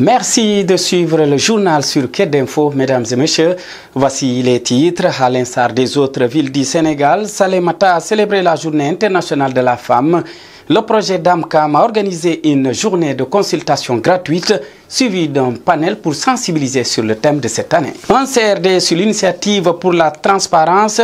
Merci de suivre le journal sur Quai d'Info, mesdames et messieurs. Voici les titres. À l'instar des autres villes du Sénégal, Salemata a célébré la journée internationale de la femme. Le projet DAMCAM a organisé une journée de consultation gratuite suivie d'un panel pour sensibiliser sur le thème de cette année. Un CRD sur l'initiative pour la transparence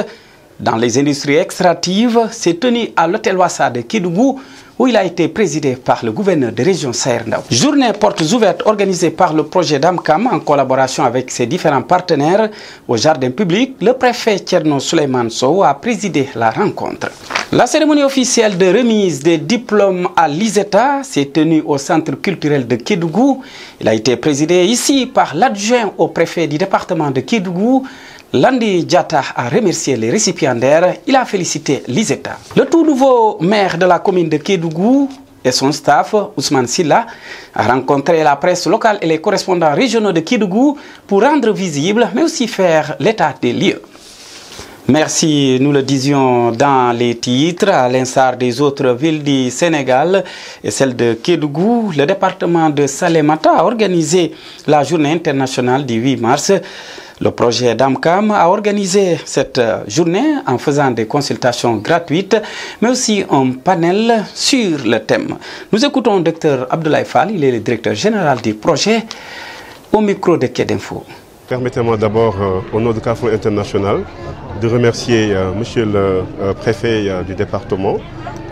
dans les industries extractives s'est tenu à l'hôtel Wassa de Kidougou où il a été présidé par le gouverneur de région Saïrndao. Journée portes ouvertes organisée par le projet DAMCAM en collaboration avec ses différents partenaires au jardin public. Le préfet Tcherno Suleiman Sow a présidé la rencontre. La cérémonie officielle de remise des diplômes à l'ISETA s'est tenue au centre culturel de Kédougou. Il a été présidé ici par l'adjoint au préfet du département de Kédougou, Landi Diata a remercié les récipiendaires. Il a félicité l'ISETA. Le tout nouveau maire de la commune de Kédougou et son staff, Ousmane Silla, a rencontré la presse locale et les correspondants régionaux de Kédougou pour rendre visible, mais aussi faire l'état des lieux. Merci, nous le disions dans les titres, à l'instar des autres villes du Sénégal et celle de Kédougou, le département de Salemata a organisé la journée internationale du 8 mars. Le projet DAMCAM a organisé cette journée en faisant des consultations gratuites, mais aussi un panel sur le thème. Nous écoutons Dr Abdoulaye Fall, il est le directeur général du projet, au micro de Quai d'Info. Permettez-moi d'abord, euh, au nom de Carrefour International, de remercier euh, Monsieur le euh, préfet du département,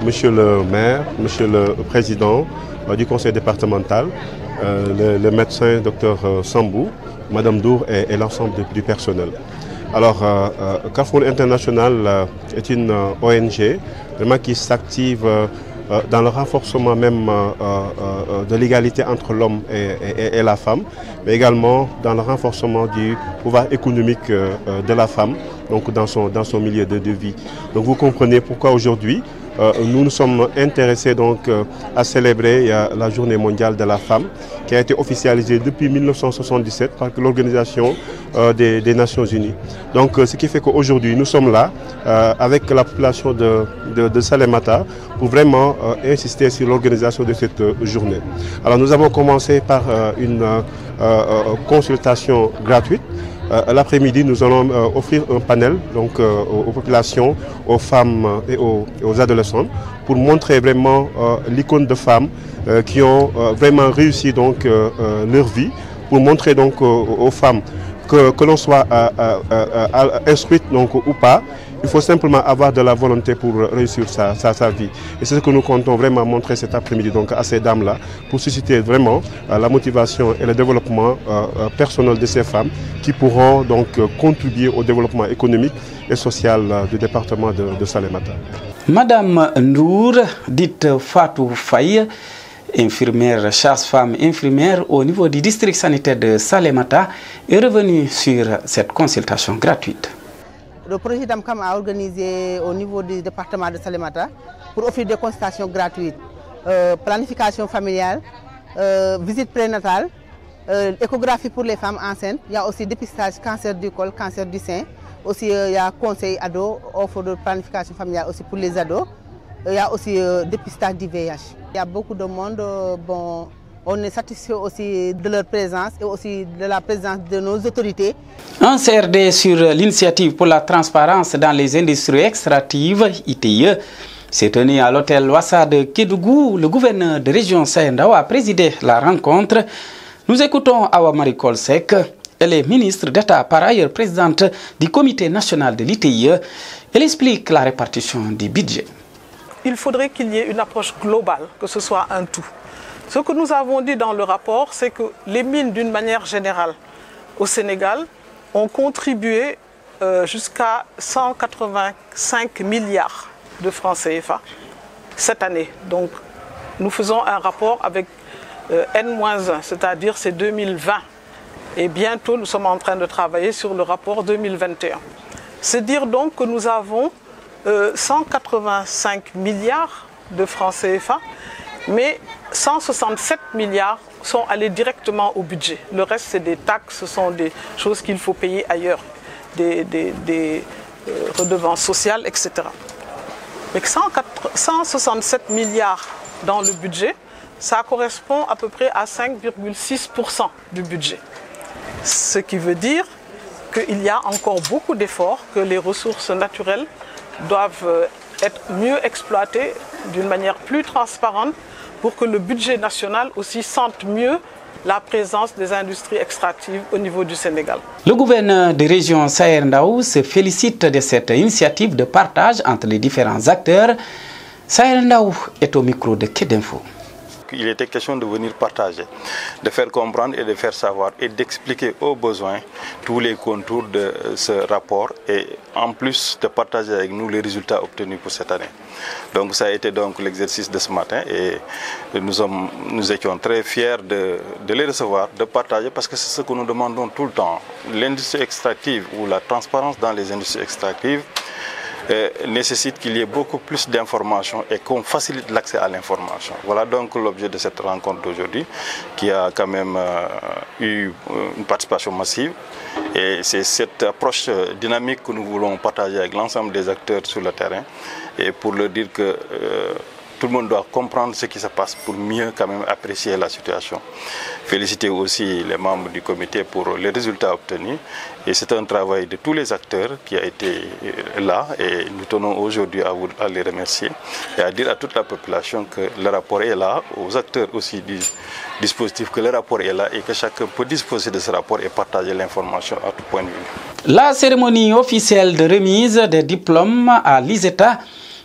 Monsieur le maire, Monsieur le président du conseil départemental, le, le, médecin Dr Sambou, Madame Dour et, et l'ensemble du personnel. Alors, Carrefour International est une ONG vraiment qui s'active dans le renforcement même de l'égalité entre l'homme et, et, la femme, mais également dans le renforcement du pouvoir économique de la femme, donc dans son, dans son milieu de, de vie. Donc vous comprenez pourquoi aujourd'hui euh, nous nous sommes intéressés donc euh, à célébrer euh, la journée mondiale de la femme qui a été officialisée depuis 1977 par l'organisation des, des, Nations Unies. Donc ce qui fait qu'aujourd'hui nous sommes là avec la population de, de, de Salemata pour vraiment insister sur l'organisation de cette journée. Alors nous avons commencé par une consultation gratuite euh, L'après-midi, nous allons euh, offrir un panel donc, euh, aux, aux, populations, aux femmes et aux, aux adolescents pour montrer vraiment l'icône de femmes qui ont vraiment réussi donc, leur vie, pour montrer donc aux femmes que, que l'on soit instruite donc, ou pas, il faut simplement avoir de la volonté pour réussir sa, vie. Et c'est ce que nous comptons vraiment montrer cet après-midi donc à ces dames-là, pour susciter vraiment euh, la motivation et le développement euh, personnel de ces femmes qui pourront donc contribuer au développement économique et social du département de, Salemata. Madame Nour, dite Fatou Faye, infirmière, chasse-femme, infirmière au niveau du district sanitaire de Salemata, est revenue sur cette consultation gratuite. Le projet DAMCAM a organisé au niveau du département de Salemata pour offrir des consultations gratuites, euh, planification familiale, euh, visite prénatale, euh, échographie pour les femmes enceintes. Il y a aussi dépistage cancer du col, cancer du sein. Aussi, il y a conseil ado, offre de planification familiale aussi pour les ados. Il y a aussi dépistage du VIH. Il y a beaucoup de monde. bon, on est satisfait aussi de leur présence et aussi de la présence de nos autorités. Un CRD sur l'initiative pour la transparence dans les industries extractives, ITIE, s'est tenu à l'hôtel Wassa de Kédougou. Le gouverneur de région Saïndao a présidé la rencontre. Nous écoutons Awa Marie Sek. Elle est ministre d'État, par ailleurs présidente du comité national de l'ITIE. Elle explique la répartition du budget. Il faudrait qu'il y ait une approche globale, que ce soit un tout. Ce que nous avons dit dans le rapport, c'est que les mines, d'une manière générale, au Sénégal, ont contribué euh, jusqu'à 185 milliards de francs CFA cette année. Donc, nous faisons un rapport avec euh, N-1, c'est-à-dire c'est 2020. Et bientôt, nous sommes en train de travailler sur le rapport 2021. C'est dire donc que nous avons euh, 185 milliards de francs CFA, mais 167 milliards sont allés directement au budget. Le reste, c'est des taxes, ce sont des choses qu'il faut payer ailleurs, des, euh, redevances sociales, etc. 104, 167 milliards dans le budget, ça correspond à peu près à 5,6% du budget. Ce qui veut dire qu'il y a encore beaucoup d'efforts, que les ressources naturelles doivent être mieux exploitées d'une manière plus transparente pour que le budget national aussi sente mieux la présence des industries extractives au niveau du Sénégal. Le gouverneur de région Saher Ndaou se félicite de cette initiative de partage entre les différents acteurs. Saher Ndaou est au micro de Kedinfo. Il était question de venir partager, de faire comprendre et de faire savoir et d'expliquer aux besoins tous les contours de ce rapport et en plus de partager avec nous les résultats obtenus pour cette année. Donc ça a été donc l'exercice de ce matin et nous, étions très fiers de, les recevoir, de partager parce que c'est ce que nous demandons tout le temps. L'industrie extractive ou la transparence dans les industries extractives euh, nécessite qu'il y ait beaucoup plus d'informations et qu'on facilite l'accès à l'information. Voilà donc l'objet de cette rencontre d'aujourd'hui qui a quand même euh, eu une participation massive. Et c'est cette approche dynamique que nous voulons partager avec l'ensemble des acteurs sur le terrain et pour leur dire que euh, tout le monde doit comprendre ce qui se passe pour mieux quand même apprécier la situation. Féliciter aussi les membres du comité pour les résultats obtenus. Et c'est un travail de tous les acteurs qui a été là et nous tenons aujourd'hui à, vous, les remercier et à dire à toute la population que le rapport est là, aux acteurs aussi du dispositif que le rapport est là et que chacun peut disposer de ce rapport et partager l'information à tout point de vue. La cérémonie officielle de remise des diplômes à l'ISETA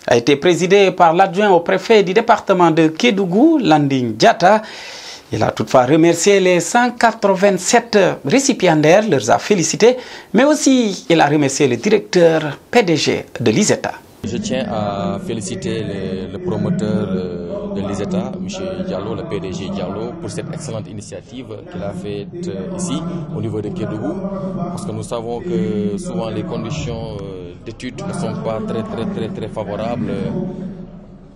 a été présidée par l'adjoint au préfet du département de Kédougou, Landing Diata. Il a toutefois remercié les 187 récipiendaires, leur a félicité, mais aussi il a remercié le directeur PDG de l'ISETA. Je tiens à féliciter le, le promoteur de l'ISETA, M. Diallo, le PDG Diallo, pour cette excellente initiative qu'il a faite ici, au niveau de Kédougou, parce que nous savons que souvent les conditions d'études ne sont pas très très très très favorables.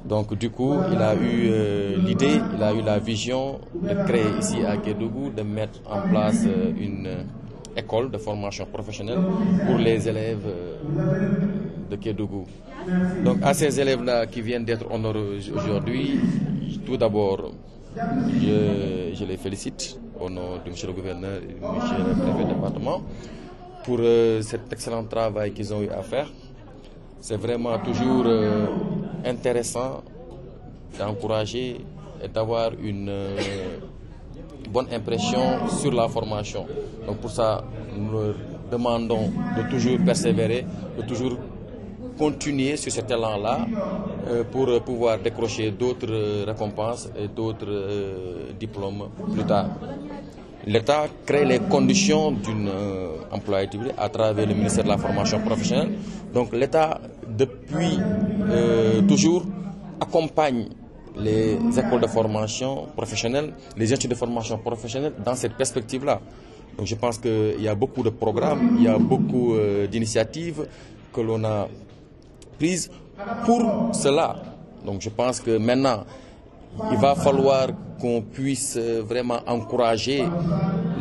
Donc du coup, il a eu euh, l'idée, il a eu la vision de créer ici à Kédougou, de mettre en place euh, une école de formation professionnelle pour les élèves euh, de Kédougou. Donc à ces élèves-là qui viennent d'être honorés aujourd'hui, tout d'abord, je, les félicite au nom du monsieur le gouverneur et monsieur le préfet de département pour euh, cet excellent travail qu'ils ont eu à faire. C'est vraiment toujours euh, intéressant d'encourager et d'avoir une euh, bonne impression sur la formation. Donc pour ça, nous leur demandons de toujours persévérer, de toujours continuer sur cet élan-là euh, pour pouvoir décrocher d'autres récompenses et d'autres euh, diplômes plus tard. L'État crée les conditions d'une euh, employabilité à travers le ministère de la formation professionnelle. Donc l'État, depuis toujours, accompagne les écoles de formation professionnelle, les instituts de formation professionnelle dans cette perspective-là. Donc je pense qu'il y a beaucoup de programmes, il y a beaucoup euh, d'initiatives que l'on a prises pour cela. Donc je pense que maintenant, il va falloir qu'on puisse vraiment encourager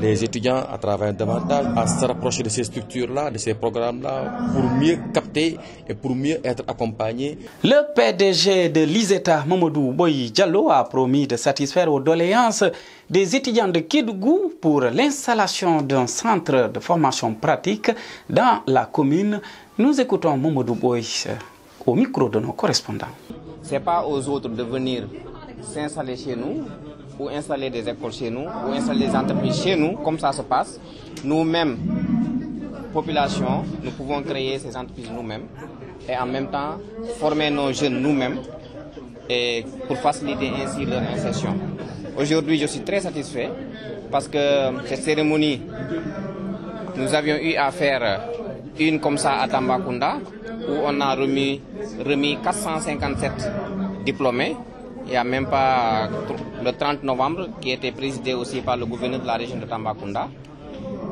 les étudiants à travers davantage à se rapprocher de ces structures-là, de ces programmes-là, pour mieux capter et pour mieux être accompagnés. Le PDG de l'ISETA, Momodou Boyi Diallo, a promis de satisfaire aux doléances des étudiants de Kédougou pour l'installation d'un centre de formation pratique dans la commune. Nous écoutons Momodou Boyi au micro de nos correspondants. Ce n'est pas aux autres de venir s'installer chez nous ou installer des écoles chez nous ou installer des entreprises chez nous, comme ça se passe. Nous-mêmes, population, nous pouvons créer ces entreprises nous-mêmes et en même temps former nos jeunes nous-mêmes et pour faciliter ainsi leur insertion. Aujourd'hui, je suis très satisfait parce que cette cérémonie, nous avions eu à faire une comme ça à Tambacounda où on a remis, remis 457 diplômés il n'y a même pas le 30 novembre, qui était présidé aussi par le gouverneur de la région de Tambacounda.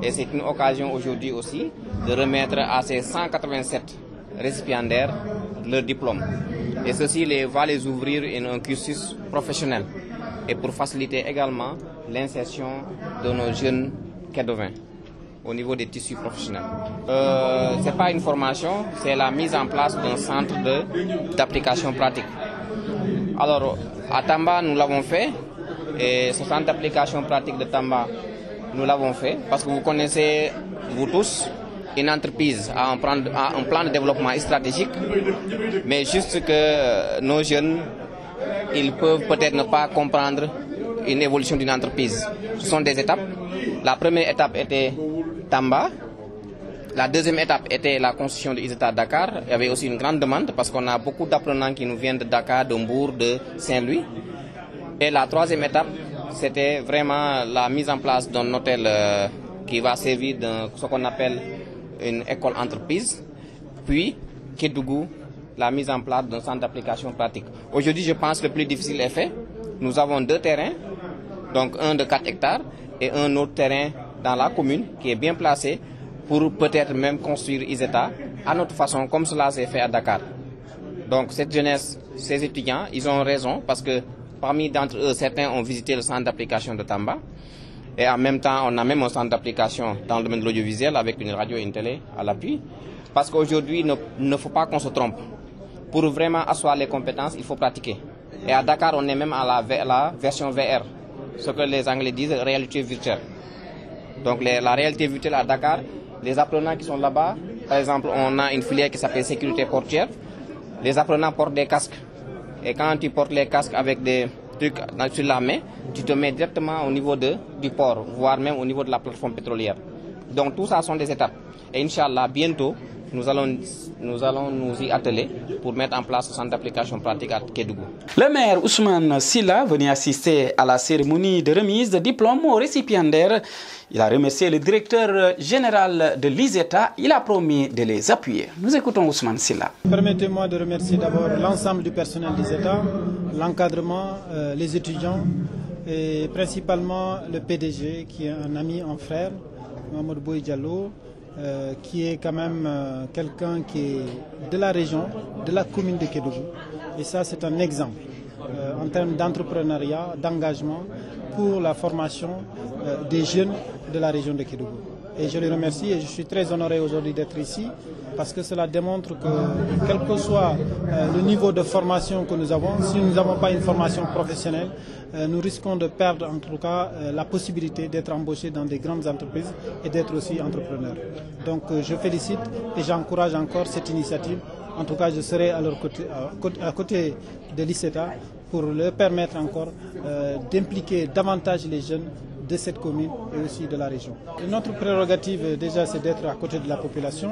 Et c'est une occasion aujourd'hui aussi de remettre à ces 187 récipiendaires leur diplôme. Et ceci les, va les ouvrir un cursus professionnel et pour faciliter également l'insertion de nos jeunes kédovins au niveau des tissus professionnels. Euh, Ce n'est pas une formation, c'est la mise en place d'un centre d'application pratique. Alors, à Tamba, nous l'avons fait Et ce centre d'application pratique de Tamba, nous l'avons fait parce que vous connaissez, vous tous, une entreprise a un, plan, a un plan de développement stratégique, mais juste que nos jeunes, ils peuvent peut-être ne pas comprendre une évolution d'une entreprise. Ce sont des étapes. La première étape était Tamba. La deuxième étape était la construction de ISETA Dakar. Il y avait aussi une grande demande parce qu'on a beaucoup d'apprenants qui nous viennent de Dakar, de de Saint-Louis. Et la troisième étape, c'était vraiment la mise en place d'un hôtel euh, qui va servir de ce qu'on appelle une école entreprise. Puis, Kédougou, la mise en place d'un centre d'application pratique. Aujourd'hui, je pense que le plus difficile est fait. Nous avons deux terrains, donc un de 4 hectares et un autre terrain dans la commune qui est bien placé pour peut-être même construire ISETA à notre façon, comme cela s'est fait à Dakar. Donc cette jeunesse, ces étudiants, ils ont raison parce que parmi d'entre eux, certains ont visité le centre d'application de Tamba. Et en même temps, on a même un centre d'application dans le domaine de l'audiovisuel avec une radio et une télé à l'appui. Parce qu'aujourd'hui, il ne, faut pas qu'on se trompe. Pour vraiment asseoir les compétences, il faut pratiquer. Et à Dakar, on est même à la version VR, ce que les Anglais disent réalité virtuelle. Donc la réalité virtuelle à Dakar, les apprenants qui sont là-bas, par exemple, on a une filière qui s'appelle sécurité portière. Les apprenants portent des casques. Et quand tu portes les casques avec des trucs sur la main, tu te mets directement au niveau de, du port, voire même au niveau de la plateforme pétrolière. Donc tout ça sont des étapes. Et Inch'Allah, bientôt, nous allons, nous allons nous y atteler pour mettre en place ce centre d'application pratique à Kédougou. Le maire Ousmane Silla venu assister à la cérémonie de remise de diplôme aux récipiendaires. Il a remercié le directeur général de l'ISETA. Il a promis de les appuyer. Nous écoutons Ousmane Silla. Permettez-moi de remercier d'abord l'ensemble du personnel d'ISETA, l'encadrement, euh, les étudiants et principalement le PDG qui est un ami, un frère, Mahmoud Bouy Diallo, euh, qui est quand même euh, quelqu'un qui est de la région, de la commune de Kédougou. Et ça, c'est un exemple euh, en termes d'entrepreneuriat, d'engagement pour la formation des jeunes de la région de Kédougou. Et je les remercie et je suis très honoré aujourd'hui d'être ici parce que cela démontre que quel que soit le niveau de formation que nous avons, si nous n'avons pas une formation professionnelle, nous risquons de perdre en tout cas la possibilité d'être embauchés dans des grandes entreprises et d'être aussi entrepreneurs. Donc je félicite et j'encourage encore cette initiative. En tout cas, je serai à, leur côté, à côté de l'ICETA pour leur permettre encore d'impliquer davantage les jeunes de cette commune et aussi de la région. Notre prérogative déjà c'est d'être à côté de la population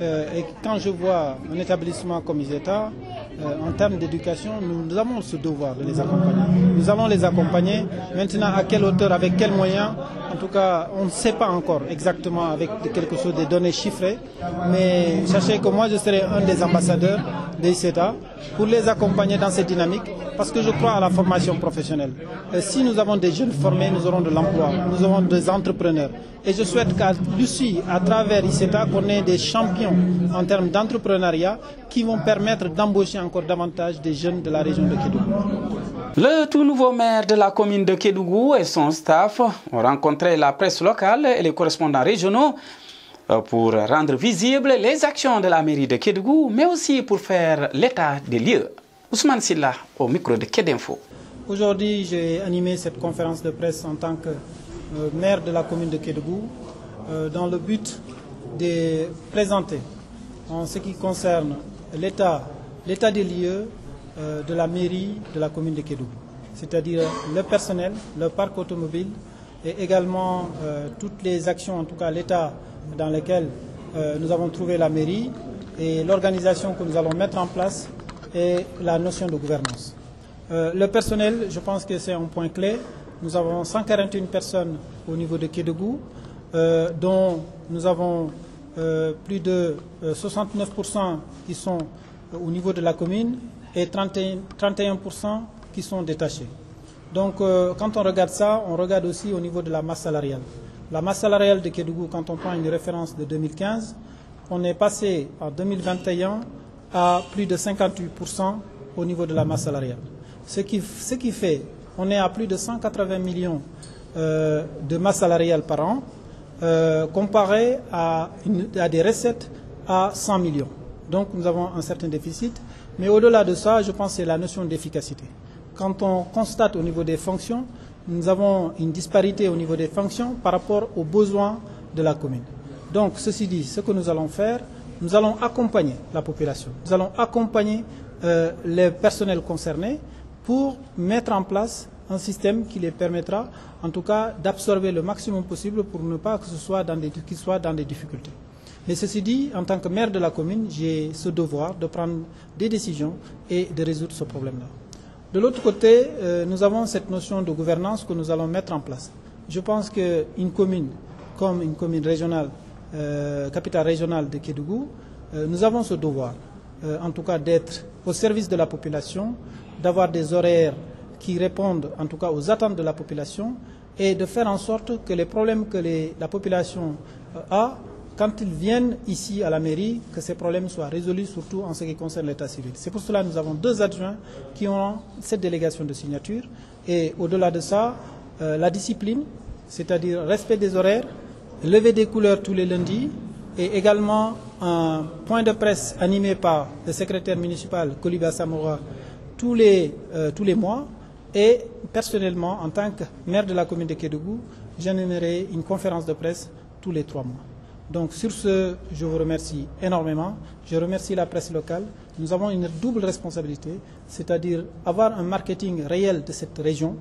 et quand je vois un établissement comme ISETA, en termes d'éducation, nous, avons ce devoir de les accompagner. Nous allons les accompagner. Maintenant, à quelle hauteur, avec quels moyens En tout cas, on ne sait pas encore exactement avec quelque chose de données chiffrées. Mais sachez que moi, je serai un des ambassadeurs des CETA pour les accompagner dans cette dynamique parce que je crois à la formation professionnelle. Si nous avons des jeunes formés, nous aurons de l'emploi, nous aurons des entrepreneurs. Et je souhaite qu'à Lucie, à travers ICETA, qu'on ait des champions en termes d'entrepreneuriat qui vont permettre d'embaucher encore davantage des jeunes de la région de Kédougou. Le tout nouveau maire de la commune de Kédougou et son staff ont rencontré la presse locale et les correspondants régionaux pour rendre visibles les actions de la mairie de Kédougou, mais aussi pour faire l'état des lieux. Ousmane Silla au micro de Kédinfo. Aujourd'hui, j'ai animé cette conférence de presse en tant que maire de la commune de Kédougou dans le but de présenter en ce qui concerne l'état des lieux de la mairie de la commune de Kédougou, c'est-à-dire le personnel, le parc automobile et également toutes les actions, en tout cas l'état dans lequel nous avons trouvé la mairie et l'organisation que nous allons mettre en place et la notion de gouvernance. le personnel, je pense que c'est un point clé. Nous avons 141 personnes au niveau de Kédougou, dont nous avons plus de 69% qui sont au niveau de la commune et 31%, 31 qui sont détachés. Donc quand on regarde ça, on regarde aussi au niveau de la masse salariale. La masse salariale de Kédougou, quand on prend une référence de 2015, on est passé en 2021 à plus de 58% au niveau de la masse salariale. Ce qui, fait, on est à plus de 180 millions de masse salariale par an, comparé à, à des recettes à 100 millions. Donc nous avons un certain déficit. Mais au-delà de ça, je pense que c'est la notion d'efficacité. quand on constate au niveau des fonctions, nous avons une disparité au niveau des fonctions par rapport aux besoins de la commune. Donc, ceci dit, ce que nous allons faire, nous allons accompagner la population, nous allons accompagner euh, les personnels concernés pour mettre en place un système qui les permettra, en tout cas, d'absorber le maximum possible pour ne pas qu'ils soient dans des difficultés. Mais ceci dit, en tant que maire de la commune, j'ai ce devoir de prendre des décisions et de résoudre ce problème-là. De l'autre côté, euh, nous avons cette notion de gouvernance que nous allons mettre en place. Je pense qu'une commune, comme une commune régionale, euh, capitale régionale de Kédougou, euh, nous avons ce devoir, en tout cas d'être au service de la population, d'avoir des horaires qui répondent en tout cas aux attentes de la population et de faire en sorte que les problèmes que la population a quand ils viennent ici à la mairie, que ces problèmes soient résolus, surtout en ce qui concerne l'état civil. C'est pour cela que nous avons deux adjoints qui ont cette délégation de signature. Et au-delà de ça, euh, la discipline, c'est-à-dire respect des horaires, lever des couleurs tous les lundis, et également un point de presse animé par le secrétaire municipal Koliba Samora tous les, euh, tous les mois. Et personnellement, en tant que maire de la commune de Kédougou, j'animerai une conférence de presse tous les trois mois. Donc sur ce, je vous remercie énormément. Je remercie la presse locale. Nous avons une double responsabilité, c'est-à-dire avoir un marketing réel de cette région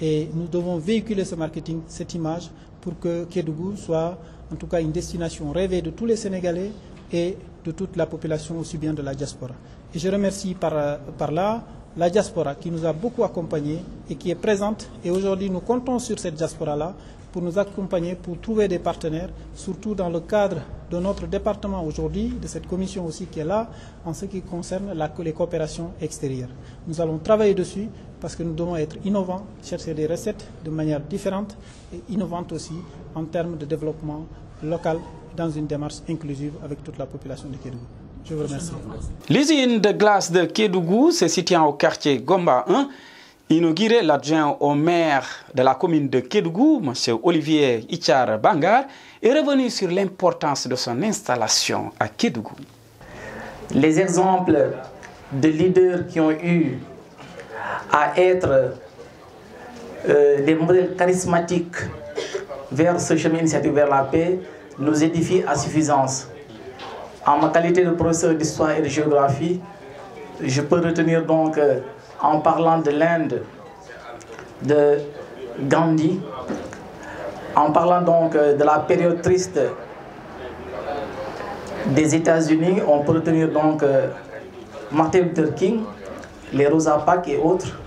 et nous devons véhiculer ce marketing, cette image, pour que Kédougou soit en tout cas une destination rêvée de tous les Sénégalais et de toute la population, aussi bien de la diaspora. Et je remercie par, par là la diaspora qui nous a beaucoup accompagnés et qui est présente. Et aujourd'hui, nous comptons sur cette diaspora-là pour nous accompagner, pour trouver des partenaires, surtout dans le cadre de notre département aujourd'hui, de cette commission aussi qui est là, en ce qui concerne la, les coopérations extérieures. Nous allons travailler dessus parce que nous devons être innovants, chercher des recettes de manière différente et innovantes aussi en termes de développement local dans une démarche inclusive avec toute la population de Kédougou. Je vous remercie. L'usine de glace de Kédougou se situant au quartier Gomba 1 inauguré l'adjoint au maire de la commune de Kédougou, M. Olivier Ichar Bangar, est revenu sur l'importance de son installation à Kédougou. Les exemples de leaders qui ont eu à être euh, des modèles charismatiques vers ce chemin initiative vers la paix nous édifient à suffisance. En ma qualité de professeur d'histoire et de géographie, je peux retenir donc euh, en parlant de l'Inde, de Gandhi, en parlant donc de la période triste des États-Unis, on peut retenir donc Martin Luther King, les Rosa Parks et autres.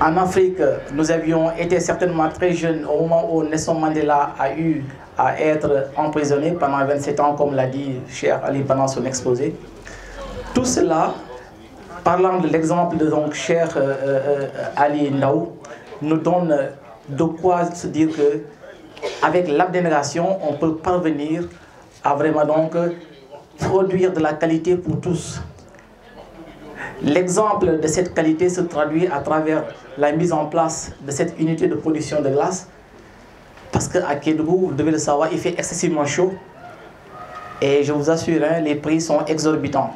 En Afrique, nous avions été certainement très jeunes au moment où Nelson Mandela a eu à être emprisonné pendant 27 ans, comme l'a dit cher Ali pendant son exposé. Tout cela parlant de l'exemple de donc cher euh, euh, Ali Ndaou, nous donne de quoi se dire que avec on peut parvenir à vraiment donc produire de la qualité pour tous. L'exemple de cette qualité se traduit à travers la mise en place de cette unité de production de glace. Parce qu'à Kédougou, vous devez le savoir, il fait excessivement chaud. Et je vous assure, hein, les prix sont exorbitants.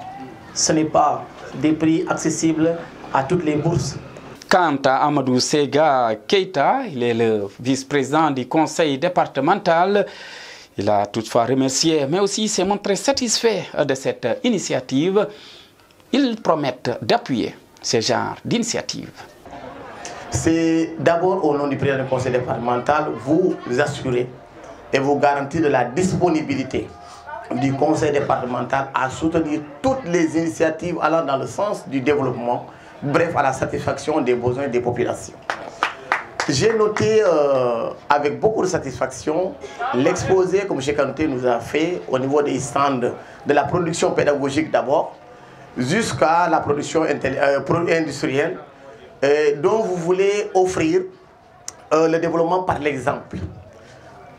Ce n'est pas des prix accessibles à toutes les bourses. Quant à Amadou Sega Keita, il est le vice-président du conseil départemental. Il a toutefois remercié, mais aussi s'est montré satisfait de cette initiative. Ils promettent d'appuyer ce genre d'initiative. C'est d'abord au nom du président du conseil départemental vous assurer et vous garantir de la disponibilité du conseil départemental à soutenir toutes les initiatives allant dans le sens du développement, bref, à la satisfaction des besoins des populations. J'ai noté euh, avec beaucoup de satisfaction l'exposé que M. Kanouté nous a fait au niveau des stands de la production pédagogique d'abord, jusqu'à la production euh, industrielle, euh, dont vous voulez offrir le développement par l'exemple.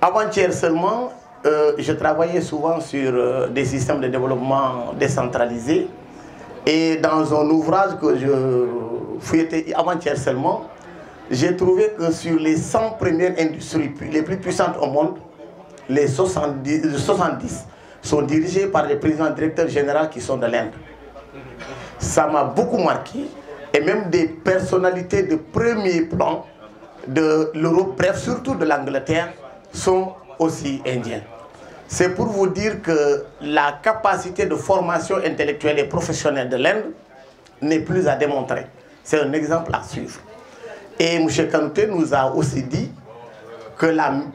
Avant-hier seulement, euh, je travaillais souvent sur euh, des systèmes de développement décentralisés. Et dans un ouvrage que je fouillais avant-hier seulement, j'ai trouvé que sur les 100 premières industries les plus puissantes au monde, les 70, 70 sont dirigées par les présidents directeurs généraux qui sont de l'Inde. Ça m'a beaucoup marqué et même des personnalités de premier plan de l'Europe, bref, surtout de l'Angleterre, sont aussi indiens. C'est pour vous dire que la capacité de formation intellectuelle et professionnelle de l'Inde n'est plus à démontrer. C'est un exemple à suivre. Et M. Kanouté nous a aussi dit que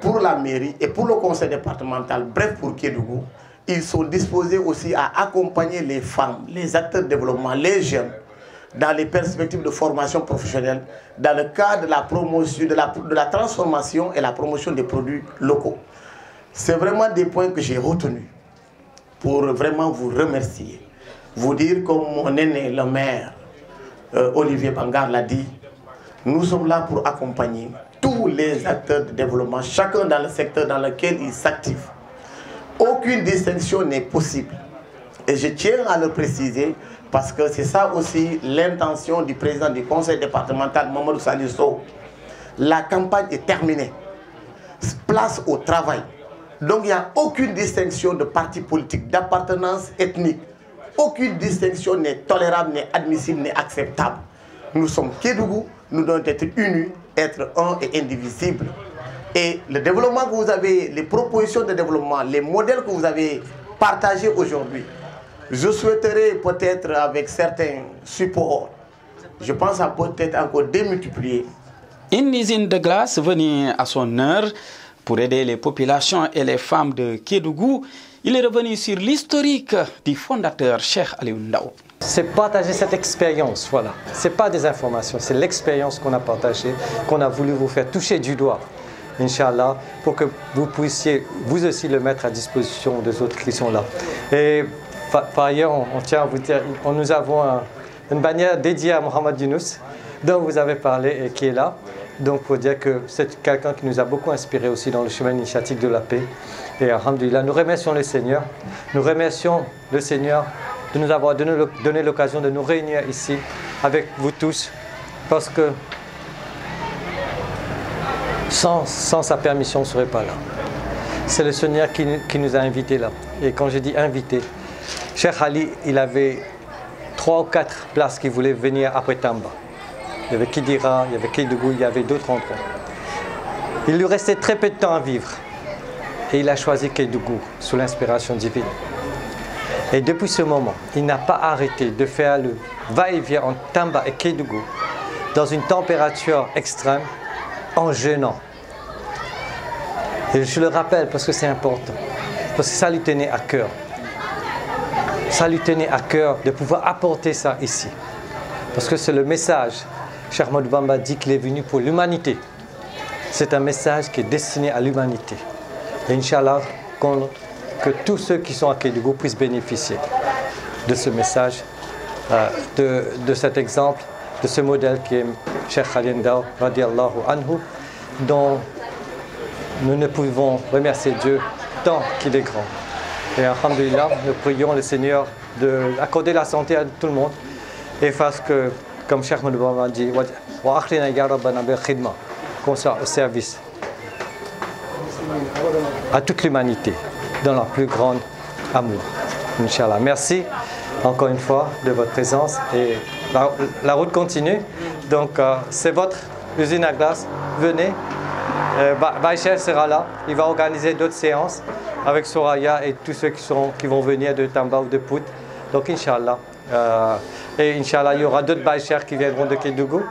pour la mairie et pour le conseil départemental, bref pour Kédougou, ils sont disposés aussi à accompagner les femmes, les acteurs de développement, les jeunes, dans les perspectives de formation professionnelle, dans le cadre de la promotion, de la transformation et la promotion des produits locaux. C'est vraiment des points que j'ai retenus pour vraiment vous remercier. Vous dire comme mon aîné, le maire, euh, Olivier Bangar l'a dit, nous sommes là pour accompagner tous les acteurs de développement, chacun dans le secteur dans lequel il s'active. Aucune distinction n'est possible. Et je tiens à le préciser parce que c'est ça aussi l'intention du président du conseil départemental, Mamadou Salisso. La campagne est terminée. Place au travail. Donc il n'y a aucune distinction de parti politique, d'appartenance ethnique. Aucune distinction n'est tolérable, n'est admissible, n'est acceptable. Nous sommes Kédougou, nous devons être unis, être un et indivisibles. Et le développement que vous avez, les propositions de développement, les modèles que vous avez partagés aujourd'hui, je souhaiterais peut-être avec certains supports, je pense à peut-être encore démultiplier. Une usine de glace venue à son heure pour aider les populations et les femmes de Kédougou. Il est revenu sur l'historique du fondateur Cheikh Aliou. C'est partager cette expérience, voilà. Ce n'est pas des informations, c'est l'expérience qu'on a partagée, qu'on a voulu vous faire toucher du doigt, Inch'Allah, pour que vous puissiez vous aussi le mettre à disposition des autres qui sont là. Et par ailleurs, on, tient à vous dire, on, nous avons une bannière dédiée à Mohamed Yunus, dont vous avez parlé et qui est là. Donc, pour dire que c'est quelqu'un qui nous a beaucoup inspiré aussi dans le chemin initiatique de la paix. Et Alhamdulillah, nous remercions le Seigneur. Nous remercions le Seigneur de nous avoir donné l'occasion de nous réunir ici avec vous tous. Parce que sans, sa permission, on ne serait pas là. C'est le Seigneur qui, nous a invités là. Et quand je dis invité, Cheikh Ali, il avait trois ou quatre places qui voulaient venir après Tamba. Il y avait Kidira, il y avait Kédougou, il y avait d'autres endroits. Il lui restait très peu de temps à vivre. Et il a choisi Kédougou sous l'inspiration divine. Et depuis ce moment, il n'a pas arrêté de faire le va-et-vient entre Tamba et Kédougou dans une température extrême en jeûnant. Et je le rappelle parce que c'est important. Parce que ça lui tenait à cœur. Ça lui tenait à cœur de pouvoir apporter ça ici. Parce que c'est le message. Cheikh Bamba dit qu'il est venu pour l'humanité. C'est un message qui est destiné à l'humanité. Et Inch'Allah, que tous ceux qui sont à Kédougou puissent bénéficier de ce message, euh, de, de, cet exemple, de ce modèle qui est Cheikh Khalindao, radiallahu anhu, dont nous ne pouvons remercier Dieu tant qu'il est grand. Et Alhamdulillah, nous prions le Seigneur d'accorder la santé à tout le monde et fasse que, comme Cheikh Moudouba dit, qu'on soit au service à toute l'humanité dans leur plus grand amour. Inch'Allah. Merci encore une fois de votre présence et la, la route continue. Donc euh, c'est votre usine à glace. Venez. Euh, sera là. Il va organiser d'autres séances avec Soraya et tous ceux qui, qui vont venir de Tamba ou de Pout. Donc Inch'Allah. Euh, et Inch'Allah, il y aura d'autres Baïchers qui viendront de Kédougou.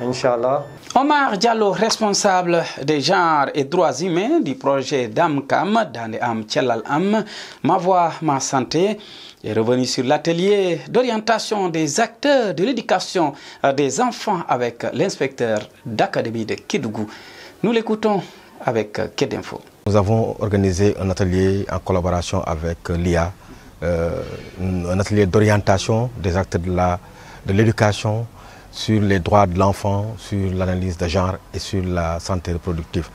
Inch'Allah. Omar Diallo, responsable des genres et droits humains du projet DAMCAM, Dane Am Tchelal Am, Ma Voix, Ma Santé, est revenu sur l'atelier d'orientation des acteurs de l'éducation des enfants avec l'inspecteur d'académie de Kédougou. Nous l'écoutons avec Kédinfo. Nous avons organisé un atelier en collaboration avec l'IA, euh, un atelier d'orientation des acteurs de l'éducation sur les droits de l'enfant, sur l'analyse de genre et sur la santé reproductive.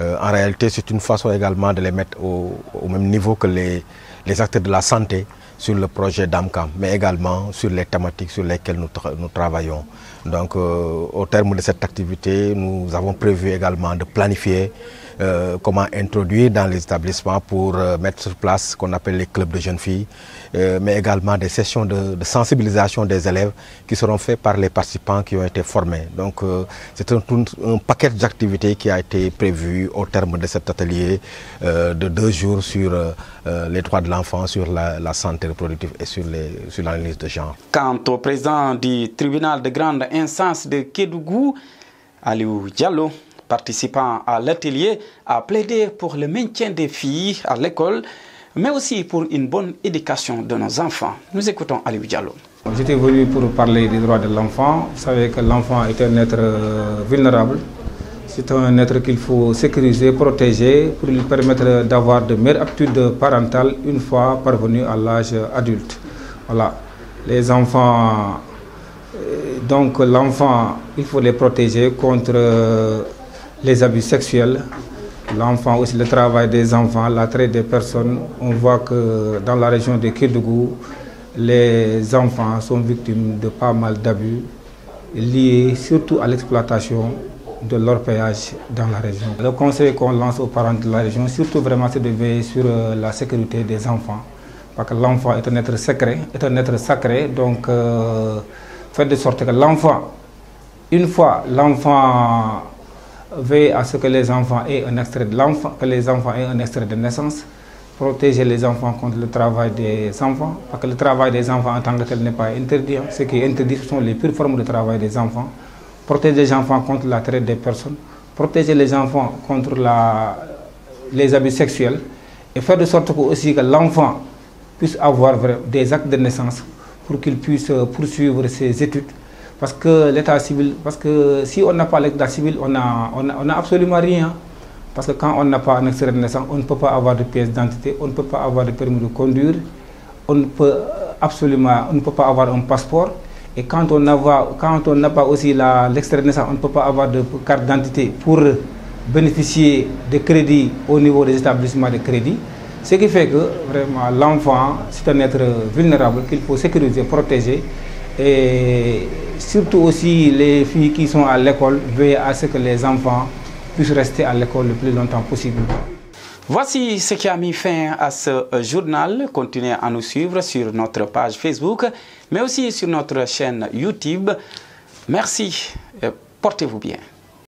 Euh, en réalité, c'est une façon également de les mettre au, même niveau que les, les, acteurs de la santé sur le projet DAMCAM, mais également sur les thématiques sur lesquelles nous travaillons. Donc, euh, au terme de cette activité, nous avons prévu également de planifier euh, comment introduire dans les établissements pour euh, mettre sur place ce qu'on appelle les clubs de jeunes filles, euh, mais également des sessions de, sensibilisation des élèves qui seront faites par les participants qui ont été formés. Donc c'est un, paquet d'activités qui a été prévu au terme de cet atelier de deux jours sur les droits de l'enfant, sur la, la, santé reproductive et sur l'analyse sur de genre. Quant au président du tribunal de grande instance de Kédougou, Aliou Diallo, participant à l'atelier, a plaidé pour le maintien des filles à l'école, mais aussi pour une bonne éducation de nos enfants. Nous écoutons Aliou Diallo. J'étais venu pour parler des droits de l'enfant. Vous savez que l'enfant est un être vulnérable. C'est un être qu'il faut sécuriser, protéger pour lui permettre d'avoir de meilleures aptitudes parentales une fois parvenu à l'âge adulte. Voilà. Les enfants, donc l'enfant, il faut les protéger contre les abus sexuels, l'enfant aussi, le travail des enfants, la traite des personnes. On voit que dans la région de Kédougou, les enfants sont victimes de pas mal d'abus liés surtout à l'exploitation de leur péage dans la région. Le conseil qu'on lance aux parents de la région, surtout vraiment, c'est de veiller sur la sécurité des enfants. Parce que l'enfant est un être sacré, est un être sacré, donc euh, faites de sorte que l'enfant, une fois l'enfant veille à ce que les enfants aient un extrait de l'enfant, que les enfants aient un extrait de naissance, protéger les enfants contre le travail des enfants, parce que le travail des enfants en tant que tel n'est pas interdit. Ce qui est interdit, ce sont les pures formes de travail des enfants. Protéger les enfants contre la traite des personnes, protéger les enfants contre la, les abus sexuels, et faire de sorte aussi que l'enfant puisse avoir des actes de naissance pour qu'il puisse poursuivre ses études parce que l'état civil, parce que si on n'a pas l'état civil, on n'a on a, on a absolument rien. Parce que quand on n'a pas un extrait de naissance, on ne peut pas avoir de pièce d'identité, on ne peut pas avoir de permis de conduire, on ne peut absolument, on ne peut pas avoir un passeport. Et quand on n'a pas aussi l'extrait de naissance, on ne peut pas avoir de carte d'identité pour bénéficier de crédits au niveau des établissements de crédit. Ce qui fait que vraiment l'enfant, c'est un être vulnérable qu'il faut sécuriser, protéger et surtout aussi les filles qui sont à l'école veillent à ce que les enfants puissent rester à l'école le plus longtemps possible. Voici ce qui a mis fin à ce journal. Continuez à nous suivre sur notre page Facebook, mais aussi sur notre chaîne YouTube. Merci et portez-vous bien.